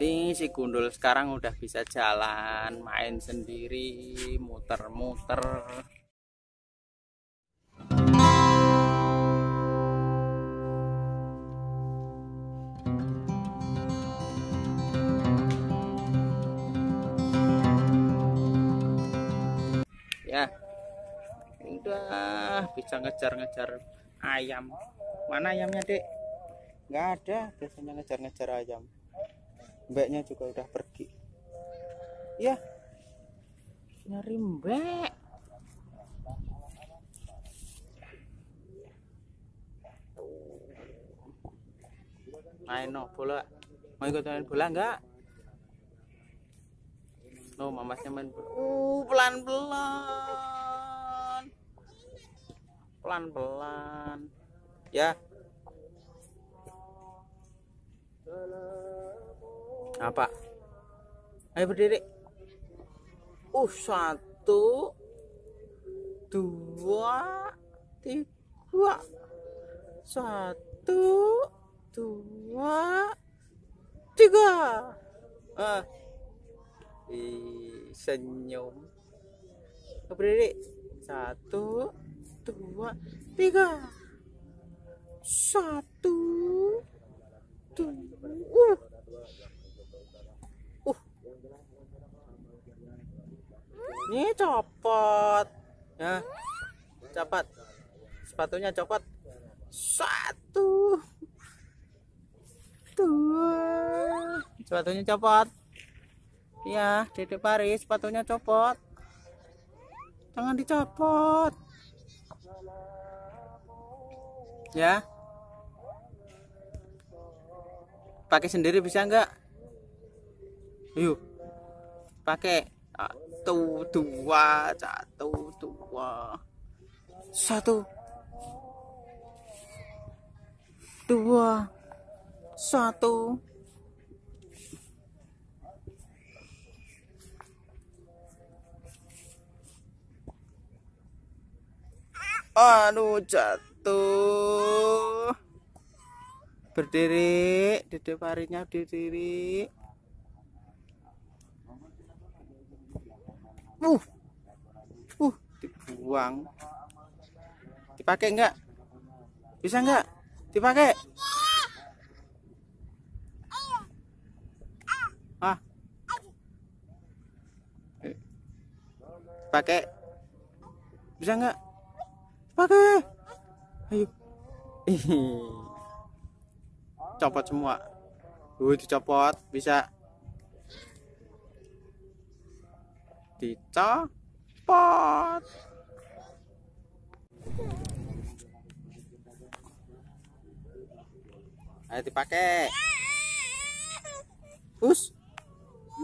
Nih si gundul sekarang udah bisa jalan, main sendiri, muter-muter. Ya, udah bisa ngejar-ngejar ayam. Mana ayamnya, Dek? Nggak ada, biasanya ngejar-ngejar ayam mbaknya juga udah pergi. Ya nyari mbak main no bola. Mau ikut main bola enggak no mamasnya main bola. Uh pelan pelan pelan pelan ya apa? Ayo berdiri. Uh satu dua tiga. Satu dua tiga. Ah. Ih, senyum. Berdiri. Satu dua tiga. Satu dua uh ini copot. Ya. Cepat sepatunya copot. Satu. Dua. Sepatunya copot. Ya dedek Paris sepatunya copot. Jangan dicopot. Ya. Pakai sendiri bisa enggak yuk. Pakai satu dua satu dua. Satu. Dua. Satu. Aduh jatuh berdiri dede parinya berdiri uh. Uh. Dibuang. Dipakai enggak? Bisa enggak? Dipakai? Ah pakai bisa enggak? Pakai ayo. Copot semua. Uh dicopot. Bisa dicopot. Ayo dipakai us.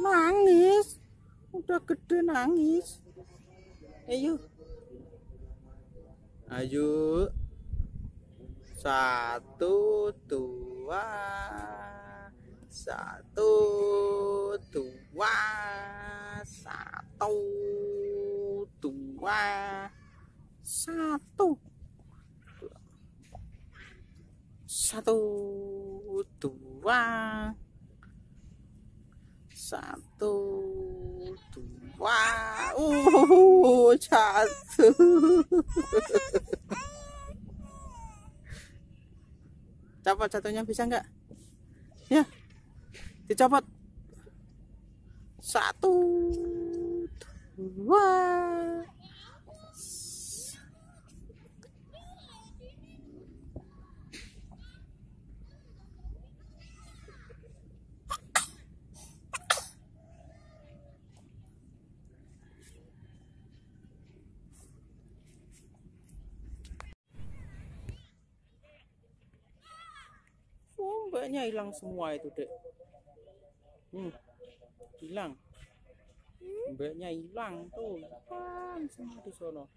Nangis. Udah gede nangis. Ayo. Ayo. Satu dua. Satu dua satu dua satu. Satu dua. Satu dua. Uh satu. Copot satunya bisa nggak? Ya dicopot satu dua mbaknya hilang semua itu, Dek. Hmm. Hilang. Mbaknya hilang tuh. Kan semua di sono.